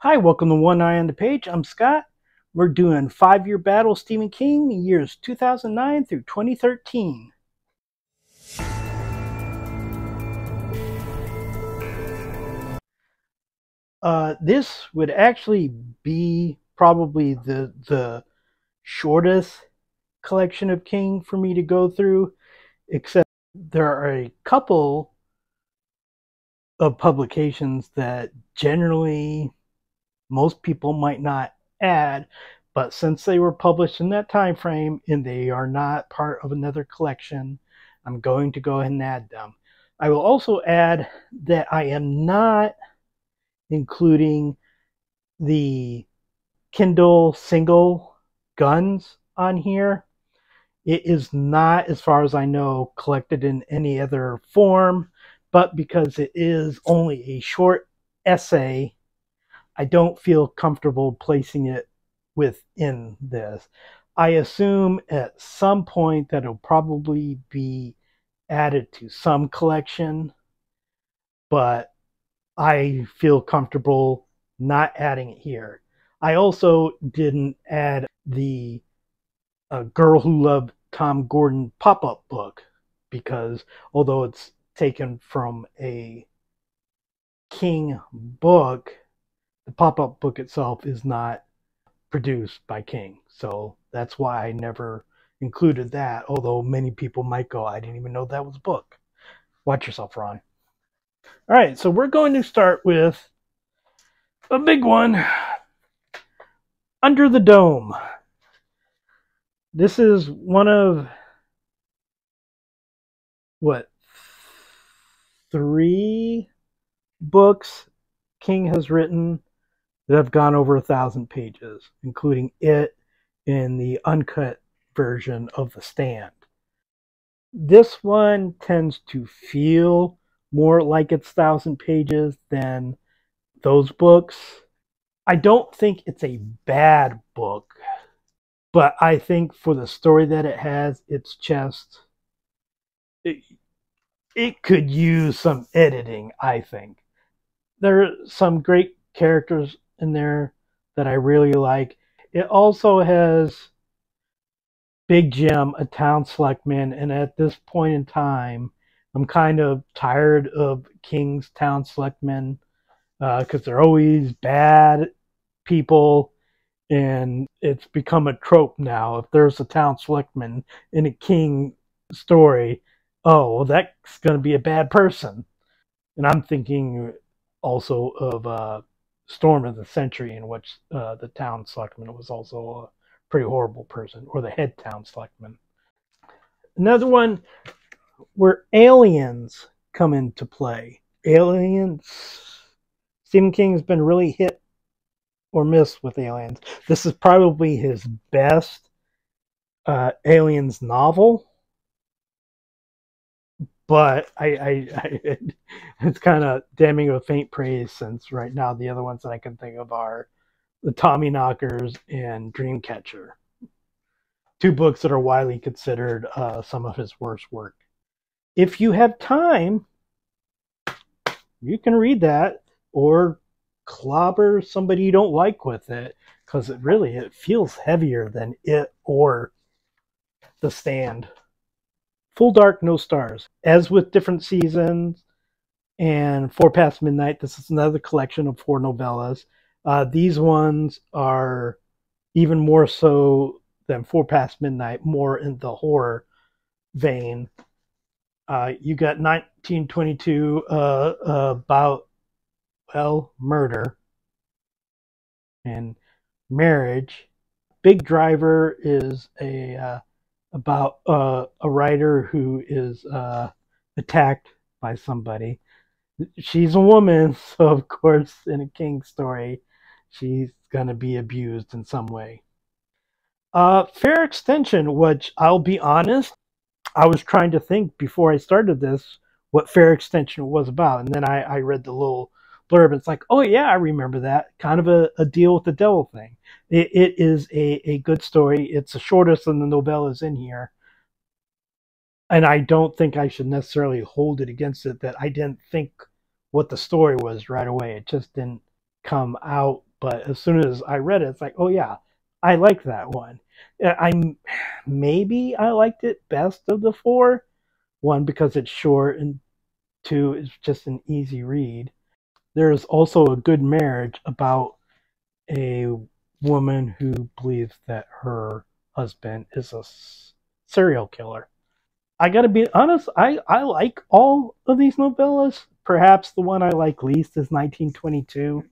Hi, welcome to One Eye on the Page. I'm Scott. We're doing Five Year Battle Stephen King, years 2009 through 2013. Uh, this would actually be probably the the shortest collection of King for me to go through, except there are a couple of publications that generally most people might not add but since they were published in that time frame and they are not part of another collection i'm going to go ahead and add them. I will also add that i am not including the kindle single guns on here. It is not as far as i know collected in any other form but because it is only a short essay I don't feel comfortable placing it within this. I assume at some point that it'll probably be added to some collection, but I feel comfortable not adding it here. I also didn't add the uh, Girl Who Loved Tom Gordon pop up book because although it's taken from a King book, the pop up book itself is not produced by King. So that's why I never included that, although many people might go, I didn't even know that was a book. Watch yourself, Ron. All right, so we're going to start with a big one Under the Dome. This is one of what three books King has written that have gone over a thousand pages, including it in the uncut version of The Stand. This one tends to feel more like it's thousand pages than those books. I don't think it's a bad book, but I think for the story that it has, it's just it, it could use some editing, I think. There are some great characters in there that I really like. It also has Big Jim, a town selectman, and at this point in time, I'm kind of tired of King's town selectmen because uh, they're always bad people, and it's become a trope now. If there's a town selectman in a King story, oh, well, that's going to be a bad person. And I'm thinking also of uh, storm of the century in which uh, the town selectman was also a pretty horrible person, or the head town selectman. Another one where aliens come into play. Aliens. Stephen King has been really hit or miss with aliens. This is probably his best uh, aliens novel but I, I, I it's kind of damning with faint praise since right now the other ones that I can think of are the Tommyknockers and Dreamcatcher, two books that are widely considered uh, some of his worst work. If you have time, you can read that or clobber somebody you don't like with it because it really it feels heavier than it or the stand. Full Dark, No Stars. As with different seasons and Four Past Midnight, this is another collection of four novellas. Uh, these ones are even more so than Four Past Midnight, more in the horror vein. Uh, you got 1922 uh, about, well, murder and marriage. Big Driver is a uh, about uh, a writer who is uh, attacked by somebody. She's a woman, so of course, in a King story, she's gonna be abused in some way. Uh, fair extension, which I'll be honest, I was trying to think before I started this what fair extension was about, and then I, I read the little blurb. It's like, oh yeah, I remember that kind of a, a deal with the devil thing. It, it is a, a good story. It's the shortest than the novellas in here. And I don't think I should necessarily hold it against it that I didn't think what the story was right away. It just didn't come out but as soon as I read it, it's like, oh yeah, I like that one. I'm maybe I liked it best of the four. One because it's short, and two is just an easy read. There's also a good marriage about a woman who believes that her husband is a serial killer. I gotta be honest, I, I like all of these novellas. Perhaps the one I like least is 1922,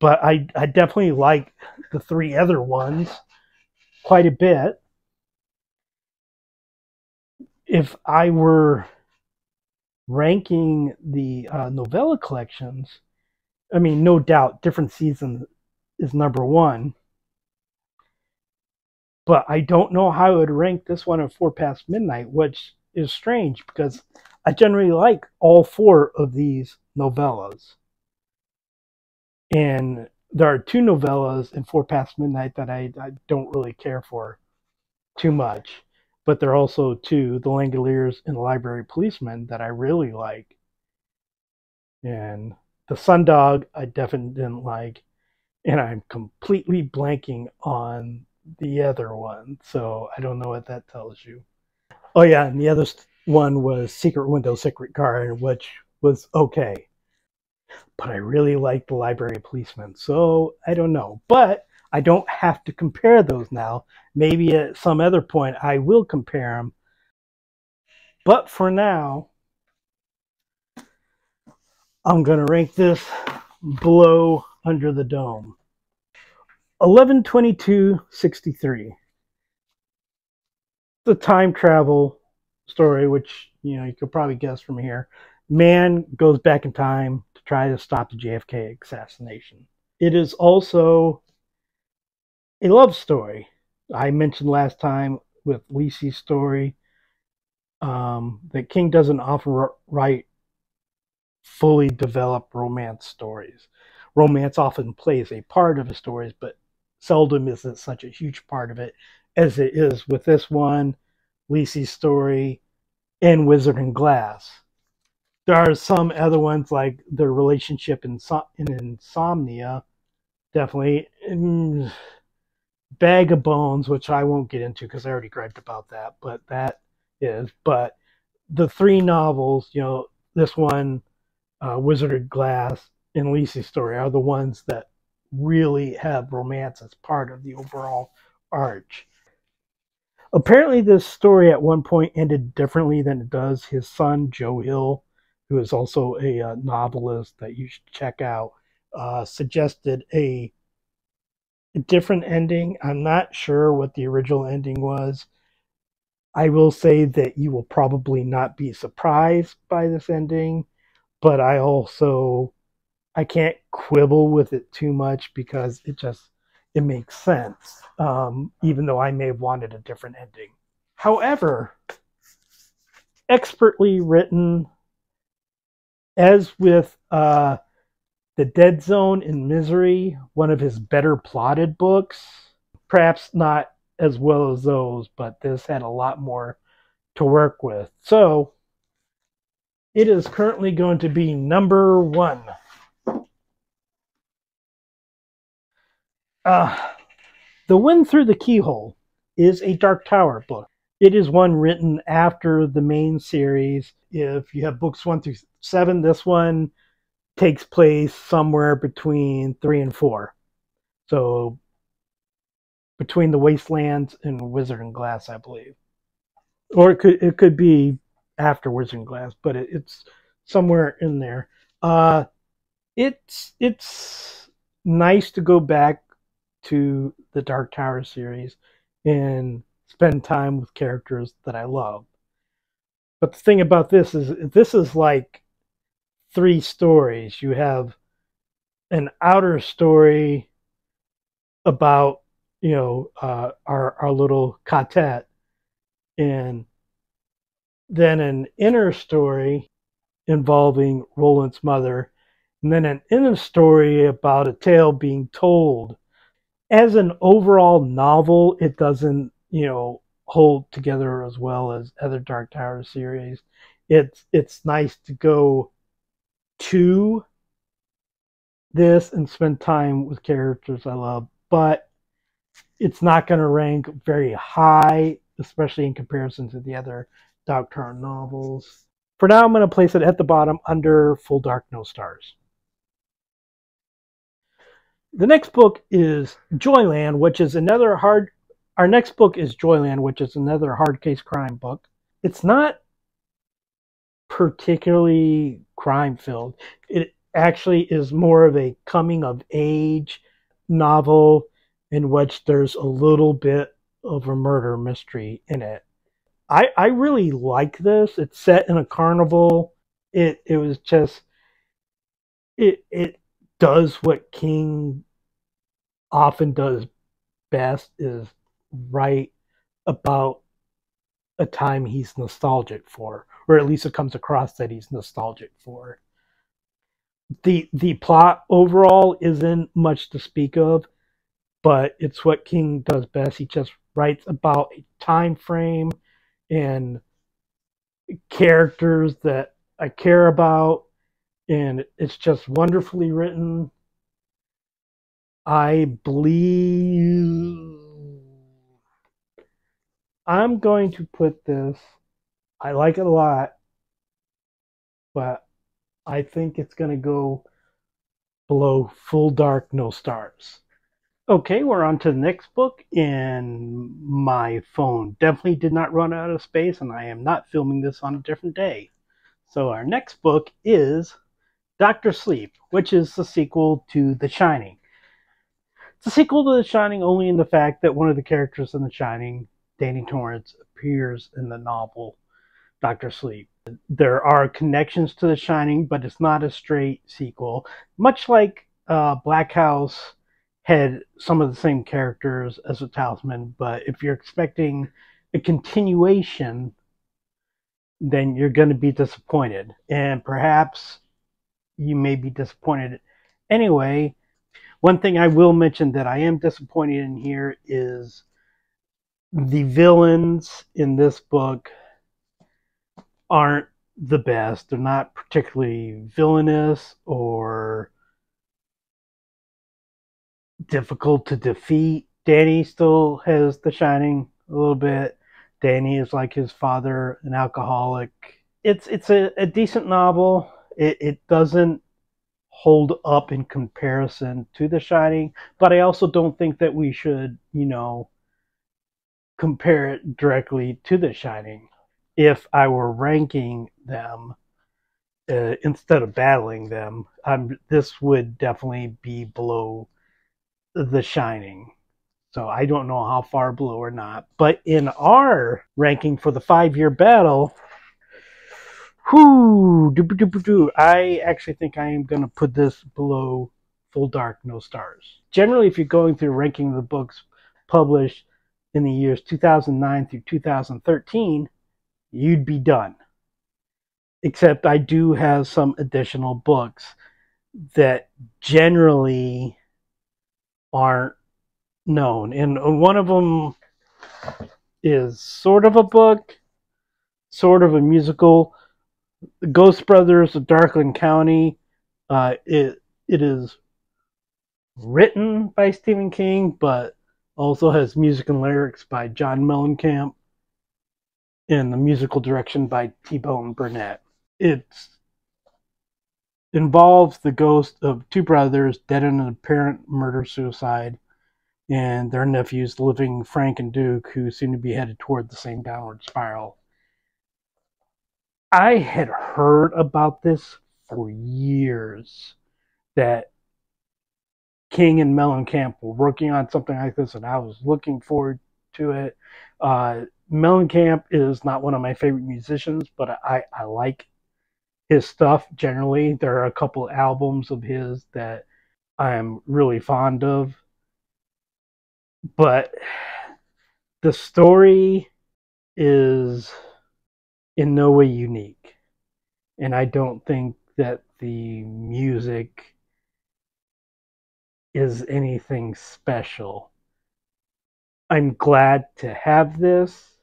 but I, I definitely like the three other ones quite a bit. If I were ranking the uh, novella collections, I mean, no doubt, different season is number one. But I don't know how I would rank this one at four past midnight, which is strange because I generally like all four of these novellas. And there are two novellas in Four Past Midnight that I, I don't really care for too much. But there are also two, The Langoliers and The Library Policeman, that I really like. And The Sundog, I definitely didn't like. And I'm completely blanking on the other one. So I don't know what that tells you. Oh, yeah. And the other one was Secret Window, Secret Garden, which was okay but I really like the Library Policeman. So I don't know. But I don't have to compare those now. Maybe at some other point I will compare them. But for now, I'm going to rank this below Under the Dome. 11/22/63. The time travel story, which you know you could probably guess from here. Man goes back in time to try to stop the JFK assassination. It is also a love story. I mentioned last time with Lisey's story um, that King doesn't often write fully developed romance stories. Romance often plays a part of his stories, but seldom is it such a huge part of it as it is with this one, Lisey's story, and Wizard and Glass there are some other ones like their relationship in, in insomnia definitely in bag of bones which i won't get into because i already griped about that but that is but the three novels you know this one uh, wizard of glass and Lisey's story are the ones that really have romance as part of the overall arch. Apparently this story at one point ended differently than it does. His son joe hill who is also a uh, novelist that you should check out, uh, suggested a different ending. I'm not sure what the original ending was. I will say that you will probably not be surprised by this ending, but I also I can't quibble with it too much because it just it makes sense, um, even though I may have wanted a different ending. However, expertly written as with uh, The Dead Zone in Misery, one of his better plotted books, perhaps not as well as those, but this had a lot more to work with. So it is currently going to be number one. Uh, the Wind Through the Keyhole is a Dark Tower book. It is one written after the main series. If you have books one through seven, this one takes place somewhere between three and four. So between the Wastelands and Wizard and Glass, I believe, or it could it could be after Wizard and Glass, but it, it's somewhere in there. Uh, it's it's nice to go back to the Dark Tower series and spend time with characters that I love. But the thing about this is this is like three stories. You have an outer story about you know uh, our our little quartet, and then an inner story involving Roland's mother, and then an inner story about a tale being told. As an overall novel, it doesn't you know hold together as well as other Dark Tower series. It's it's nice to go to this and spend time with characters I love, but it's not going to rank very high, especially in comparison to the other Dark novels. For now, I'm going to place it at the bottom under Full Dark No Stars. The next book is Joyland, which is another hard. Our next book is Joyland, which is another hard case crime book. It's not particularly crime filled. It actually is more of a coming of age novel in which there's a little bit of a murder mystery in it. I I really like this. It's set in a carnival. It it was just it it does what King often does best is write about a time he's nostalgic for, or at least it comes across that he's nostalgic for. The the plot overall isn't much to speak of, but it's what King does best. He just writes about a time frame and characters that I care about, and it's just wonderfully written. I believe I'm going to put this. I like it a lot, but I think it's going to go below Full Dark No Stars. Okay, we're on to the next book, in my phone definitely did not run out of space, and I am not filming this on a different day. So, our next book is Doctor Sleep, which is the sequel to The Shining. It's a sequel to The Shining only in the fact that one of the characters in The Shining, Danny Torrance, appears in the novel Doctor Sleep. There are connections to The Shining, but it's not a straight sequel. Much like uh, Black House had some of the same characters as The talisman, but if you're expecting a continuation, then you're going to be disappointed. And perhaps you may be disappointed anyway. One thing I will mention that I am disappointed in here is the villains in this book aren't the best. They're not particularly villainous or difficult to defeat. Danny still has the shining a little bit. Danny is like his father, an alcoholic. It's it's a, a decent novel. It it doesn't hold up in comparison to The Shining, but I also don't think that we should, you know, compare it directly to The Shining. If I were ranking them uh, instead of battling them, this would definitely be below the Shining. So I don't know how far below or not. But in our ranking for the five year battle, whoo, doo doo doo I actually think I am going to put this below Full Dark, No Stars. Generally, if you're going through ranking the books published in the years 2009 through 2013, you'd be done. Except I do have some additional books that generally aren't known. And one of them is sort of a book, sort of a musical. The Ghost Brothers of Darkland County. Uh, it it is written by Stephen King, but also has music and lyrics by John Mellencamp, and the musical direction by T Bone Burnett. It involves the ghost of two brothers dead in an apparent murder suicide and their nephews living frank and duke who seem to be headed toward the same downward spiral i had heard about this for years that king and mellencamp were working on something like this and i was looking forward to it uh, mellencamp is not one of my favorite musicians but i, I like his stuff generally. There are a couple albums of his that I'm really fond of. But the story is in no way unique. And I don't think that the music is anything special. I'm glad to have this,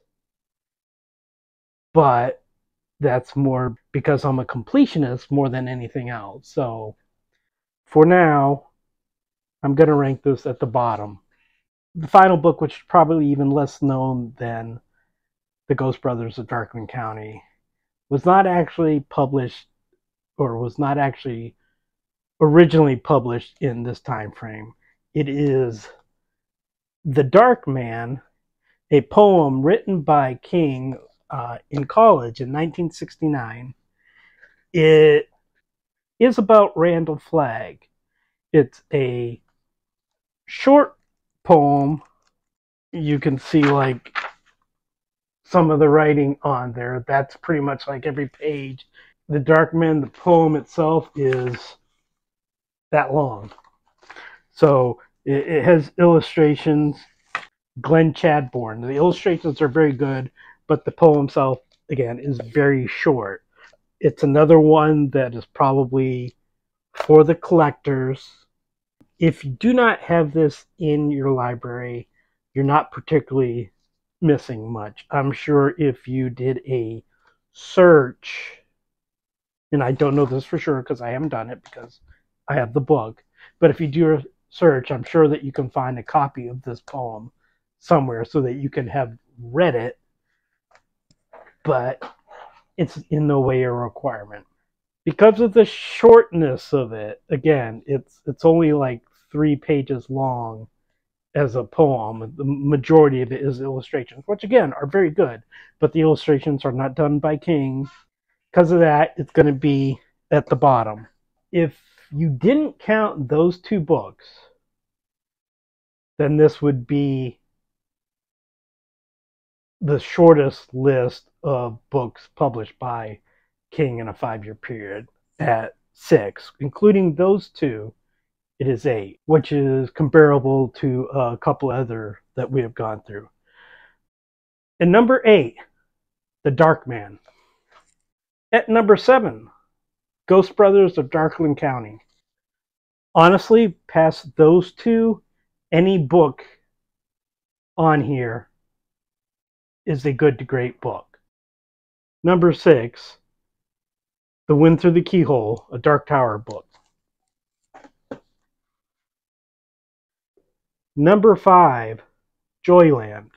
but that's more because I'm a completionist more than anything else. So for now, I'm going to rank this at the bottom. The final book, which is probably even less known than The Ghost Brothers of Darkling County, was not actually published or was not actually originally published in this time frame. It is The Dark Man, a poem written by King uh, in college in 1969. It is about Randall Flagg. It's a short poem. You can see like some of the writing on there. That's pretty much like every page. The Dark Man, the poem itself is that long. So it, it has illustrations. Glenn Chadbourne. The illustrations are very good, but the poem itself, again, is very short. It's another one that is probably for the collectors. If you do not have this in your library, you're not particularly missing much. I'm sure if you did a search, and I don't know this for sure because I haven't done it because I have the book, but if you do a search, I'm sure that you can find a copy of this poem somewhere so that you can have read it, but it's in no way a requirement. Because of the shortness of it, again, it's it's only like three pages long as a poem. The majority of it is illustrations, which again are very good, but the illustrations are not done by King. Because of that, it's going to be at the bottom. If you didn't count those two books, then this would be the shortest list of books published by King in a five year period at six, including those two it is eight, which is comparable to a couple other that we have gone through. And number eight, The Dark Man. At number seven, Ghost Brothers of Darkling County. Honestly, past those two, any book on here is a good to great book. Number six, The Wind Through the Keyhole, a Dark Tower book. Number five, Joyland.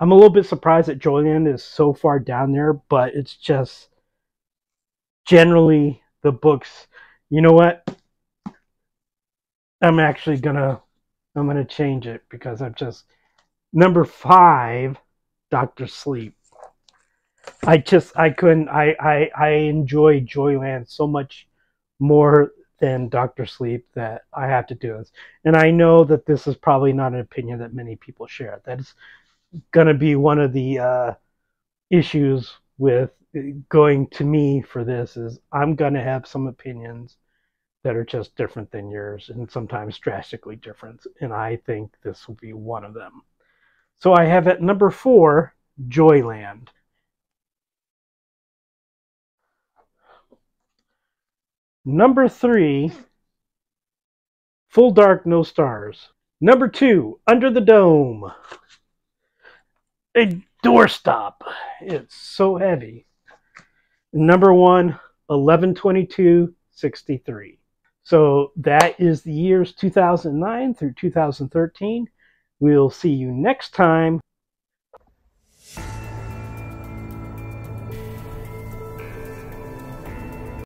I'm a little bit surprised that Joyland is so far down there, but it's just generally the books. You know what? I'm actually gonna I'm gonna change it because I'm just number five, Doctor Sleep. I just I couldn't I I I enjoy Joyland so much more than Doctor Sleep that I have to do this. And I know that this is probably not an opinion that many people share. That is to be one of the uh, issues with going to me for this is I'm going to have some opinions that are just different than yours and sometimes drastically different. And I think this will be one of them. So I have at number four, Joyland. Number three, Full Dark, No Stars. Number two, Under the Dome. A doorstop. It's so heavy. Number one, 11/22/63. So that is the years 2009 through 2013. We'll see you next time